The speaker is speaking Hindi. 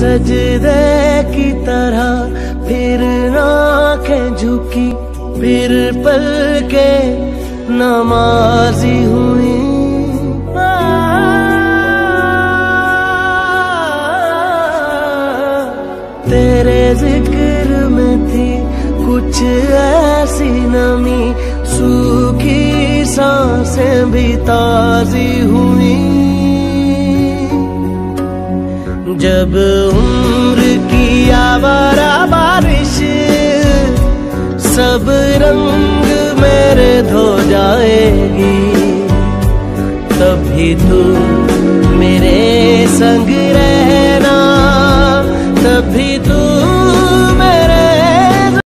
सजदे की तरह फिर आँखें झुकी, फिर पल के नमाजी हुई। तेरे ज़िक्र में थी कुछ ऐसी नमी, सूखी साँसें भी ताजी हुई। जब उम्र की आवारा बारिश, सब रंग मेरे धो जाएगी। तभी तू मेरे संग रहना, तभी तू